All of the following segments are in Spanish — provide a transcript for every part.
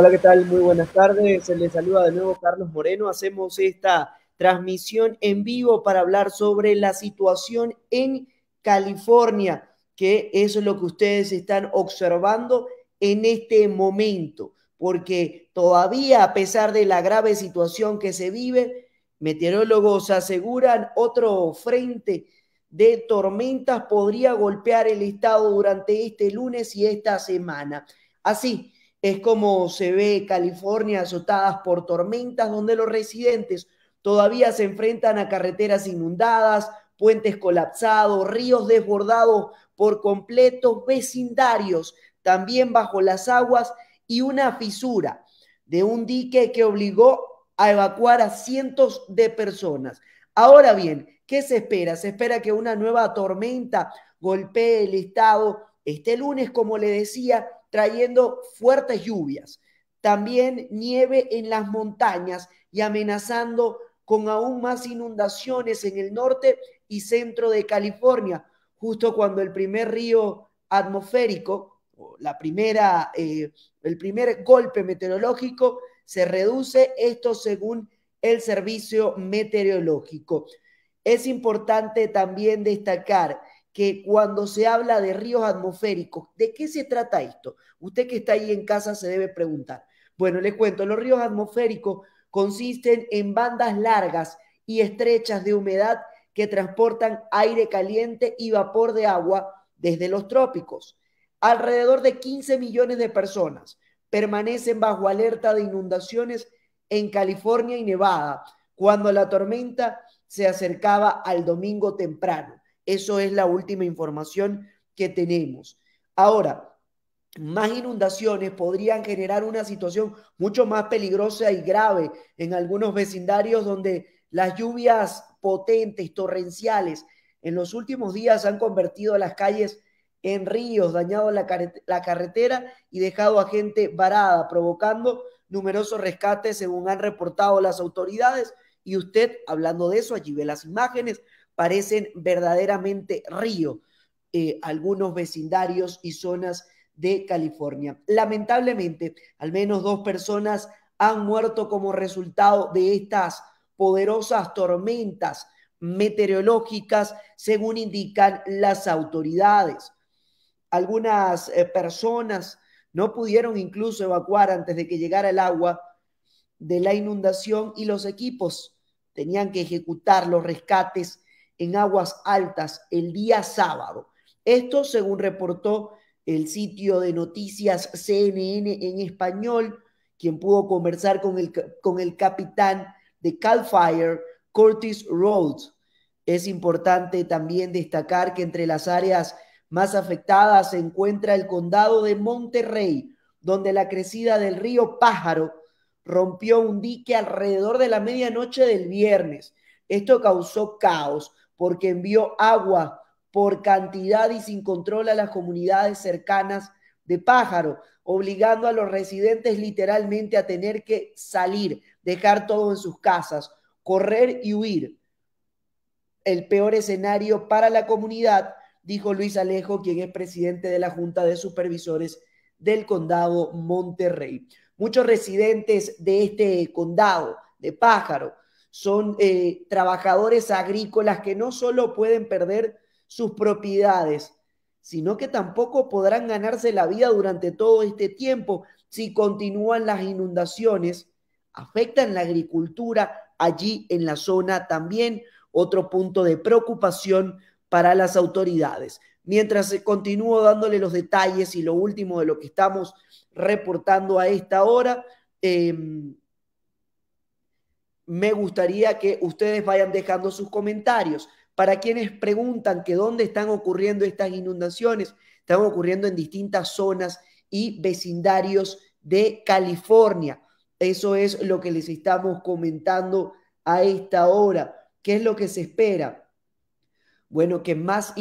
Hola, ¿qué tal? Muy buenas tardes. Se les saluda de nuevo Carlos Moreno. Hacemos esta transmisión en vivo para hablar sobre la situación en California, que es lo que ustedes están observando en este momento, porque todavía a pesar de la grave situación que se vive, meteorólogos aseguran otro frente de tormentas podría golpear el estado durante este lunes y esta semana. Así es como se ve California azotadas por tormentas donde los residentes todavía se enfrentan a carreteras inundadas, puentes colapsados, ríos desbordados por completos, vecindarios también bajo las aguas y una fisura de un dique que obligó a evacuar a cientos de personas. Ahora bien, ¿qué se espera? Se espera que una nueva tormenta golpee el estado este lunes, como le decía, trayendo fuertes lluvias. También nieve en las montañas y amenazando con aún más inundaciones en el norte y centro de California, justo cuando el primer río atmosférico, la primera, eh, el primer golpe meteorológico se reduce, esto según el servicio meteorológico. Es importante también destacar que cuando se habla de ríos atmosféricos, ¿de qué se trata esto? Usted que está ahí en casa se debe preguntar. Bueno, les cuento, los ríos atmosféricos consisten en bandas largas y estrechas de humedad que transportan aire caliente y vapor de agua desde los trópicos. Alrededor de 15 millones de personas permanecen bajo alerta de inundaciones en California y Nevada cuando la tormenta se acercaba al domingo temprano. Eso es la última información que tenemos. Ahora, más inundaciones podrían generar una situación mucho más peligrosa y grave en algunos vecindarios donde las lluvias potentes, torrenciales, en los últimos días han convertido las calles en ríos, dañado la, la carretera y dejado a gente varada, provocando numerosos rescates, según han reportado las autoridades. Y usted, hablando de eso, allí ve las imágenes, parecen verdaderamente río eh, algunos vecindarios y zonas de California. Lamentablemente, al menos dos personas han muerto como resultado de estas poderosas tormentas meteorológicas, según indican las autoridades. Algunas eh, personas no pudieron incluso evacuar antes de que llegara el agua de la inundación y los equipos tenían que ejecutar los rescates en aguas altas el día sábado. Esto según reportó el sitio de noticias CNN en español, quien pudo conversar con el, con el capitán de Cal Fire, Curtis Rhodes. Es importante también destacar que entre las áreas más afectadas se encuentra el condado de Monterrey, donde la crecida del río Pájaro rompió un dique alrededor de la medianoche del viernes. Esto causó caos porque envió agua por cantidad y sin control a las comunidades cercanas de Pájaro, obligando a los residentes literalmente a tener que salir, dejar todo en sus casas, correr y huir. El peor escenario para la comunidad, dijo Luis Alejo, quien es presidente de la Junta de Supervisores del Condado Monterrey. Muchos residentes de este condado, de Pájaro, son eh, trabajadores agrícolas que no solo pueden perder sus propiedades, sino que tampoco podrán ganarse la vida durante todo este tiempo si continúan las inundaciones, afectan la agricultura allí en la zona también, otro punto de preocupación para las autoridades. Mientras continúo dándole los detalles y lo último de lo que estamos reportando a esta hora, em, me gustaría que ustedes vayan dejando sus comentarios. Para quienes preguntan que dónde están ocurriendo estas inundaciones, están ocurriendo en distintas zonas y vecindarios de California. Eso es lo que les estamos comentando a esta hora. ¿Qué es lo que se espera? Bueno, que, más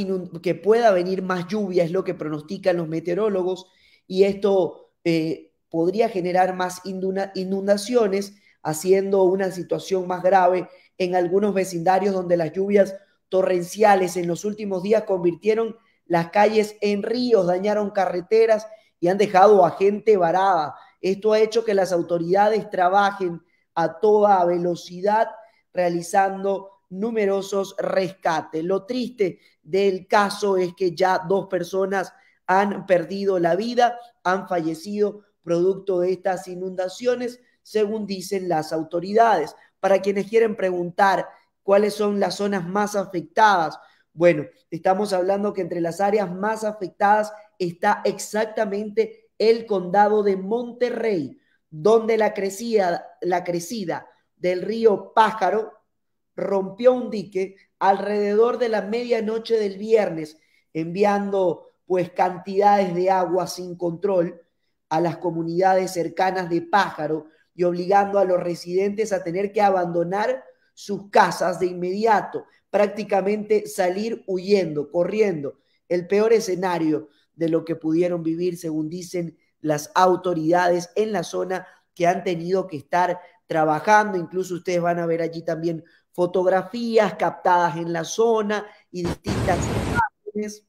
que pueda venir más lluvia es lo que pronostican los meteorólogos y esto eh, podría generar más inundaciones, haciendo una situación más grave en algunos vecindarios donde las lluvias torrenciales en los últimos días convirtieron las calles en ríos, dañaron carreteras y han dejado a gente varada Esto ha hecho que las autoridades trabajen a toda velocidad realizando numerosos rescates. Lo triste del caso es que ya dos personas han perdido la vida, han fallecido producto de estas inundaciones, según dicen las autoridades. Para quienes quieren preguntar cuáles son las zonas más afectadas, bueno, estamos hablando que entre las áreas más afectadas está exactamente el condado de Monterrey, donde la crecida, la crecida del río Pájaro rompió un dique alrededor de la medianoche del viernes, enviando pues cantidades de agua sin control a las comunidades cercanas de Pájaro y obligando a los residentes a tener que abandonar sus casas de inmediato, prácticamente salir huyendo, corriendo. El peor escenario de lo que pudieron vivir, según dicen las autoridades en la zona que han tenido que estar trabajando. Incluso ustedes van a ver allí también fotografías captadas en la zona y distintas imágenes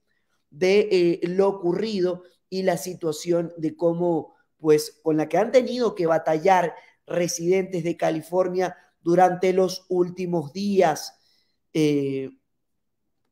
de eh, lo ocurrido y la situación de cómo, pues, con la que han tenido que batallar residentes de California durante los últimos días. Eh,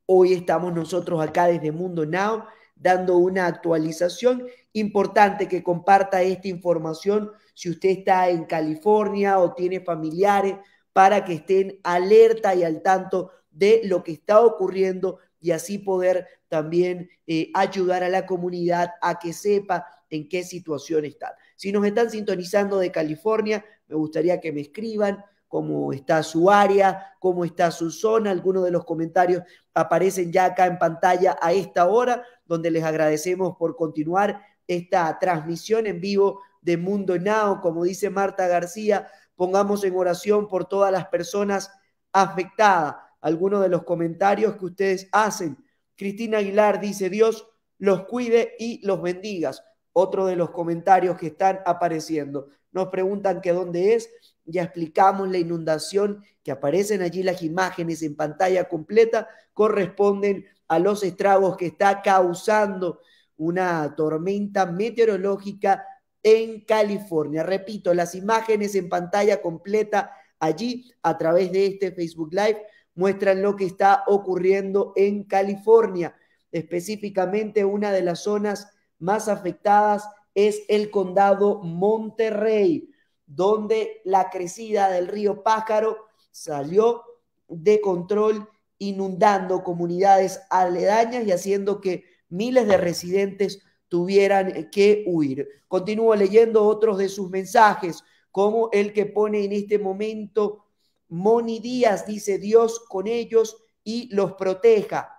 hoy estamos nosotros acá desde Mundo Now dando una actualización importante que comparta esta información si usted está en California o tiene familiares para que estén alerta y al tanto de lo que está ocurriendo y así poder también eh, ayudar a la comunidad a que sepa en qué situación está. Si nos están sintonizando de California, me gustaría que me escriban cómo está su área, cómo está su zona. Algunos de los comentarios aparecen ya acá en pantalla a esta hora, donde les agradecemos por continuar esta transmisión en vivo de Mundo Now. Como dice Marta García, pongamos en oración por todas las personas afectadas. Algunos de los comentarios que ustedes hacen. Cristina Aguilar dice, Dios los cuide y los bendigas. Otro de los comentarios que están apareciendo. Nos preguntan que dónde es. Ya explicamos la inundación que aparecen allí las imágenes en pantalla completa. Corresponden a los estragos que está causando una tormenta meteorológica en California. Repito, las imágenes en pantalla completa allí a través de este Facebook Live muestran lo que está ocurriendo en California. Específicamente una de las zonas más afectadas es el condado Monterrey, donde la crecida del río Pájaro salió de control, inundando comunidades aledañas y haciendo que miles de residentes tuvieran que huir. Continúo leyendo otros de sus mensajes, como el que pone en este momento Moni Díaz, dice Dios con ellos y los proteja.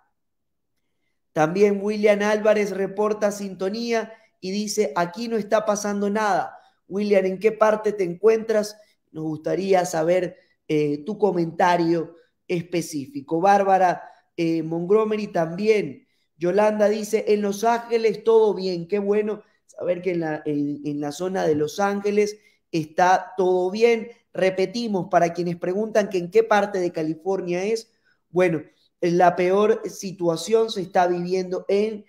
También William Álvarez reporta sintonía y dice, aquí no está pasando nada. William, ¿en qué parte te encuentras? Nos gustaría saber eh, tu comentario específico. Bárbara eh, Montgomery también Yolanda dice, en Los Ángeles todo bien, qué bueno saber que en la, en, la zona de Los Ángeles está todo bien. Repetimos, para quienes preguntan que en qué parte de California es, bueno, la peor situación se está viviendo en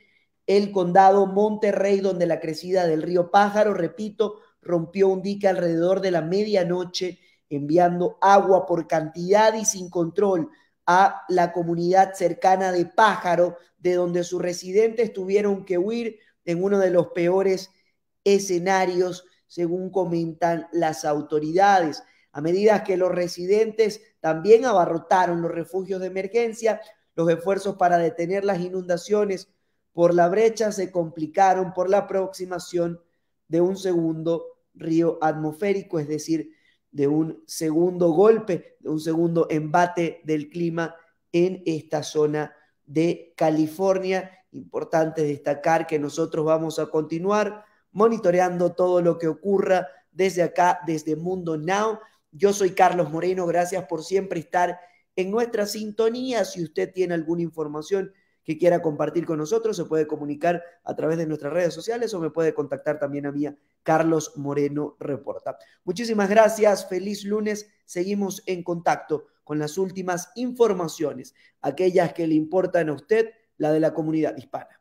el condado Monterrey, donde la crecida del río Pájaro, repito, rompió un dique alrededor de la medianoche, enviando agua por cantidad y sin control a la comunidad cercana de Pájaro, de donde sus residentes tuvieron que huir en uno de los peores escenarios, según comentan las autoridades. A medida que los residentes también abarrotaron los refugios de emergencia, los esfuerzos para detener las inundaciones por la brecha se complicaron por la aproximación de un segundo río atmosférico, es decir, de un segundo golpe, de un segundo embate del clima en esta zona de California. Importante destacar que nosotros vamos a continuar monitoreando todo lo que ocurra desde acá, desde Mundo Now. Yo soy Carlos Moreno, gracias por siempre estar en nuestra sintonía. Si usted tiene alguna información que quiera compartir con nosotros, se puede comunicar a través de nuestras redes sociales o me puede contactar también a mí, Carlos Moreno Reporta. Muchísimas gracias, feliz lunes, seguimos en contacto con las últimas informaciones, aquellas que le importan a usted, la de la comunidad hispana.